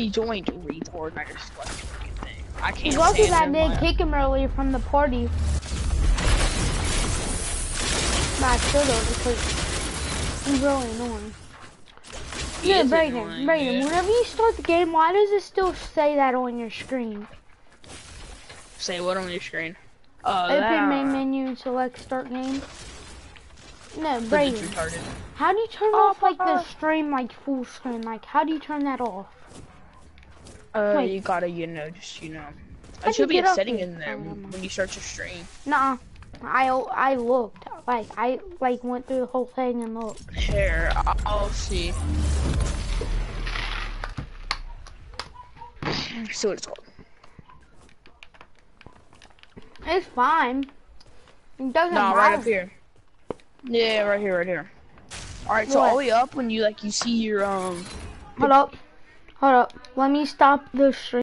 joined retard. I just left the fucking thing. I can't. He's lucky that I stand him, didn't kick him earlier from the party. But I should have because he's really annoying. He Yeah, is Brayden, Brayden, yeah. whenever you start the game, why does it still say that on your screen? Say what on your screen? Uh, Open that, main menu and select start game. No, It's Brayden, how do you turn Oh, off like the stream like full screen? Like, how do you turn that off? Uh, Wait. you gotta, you know, just you know. There you should be a setting in there when you start your stream. Nah, I I looked. Like I like went through the whole thing and looked. Here, I'll see. See what it's called. It's fine. It doesn't Nah, matter. right up here. Yeah, right here, right here. All right, so all the way up when you like you see your um. Hold up. Hold up. Let me stop the stream.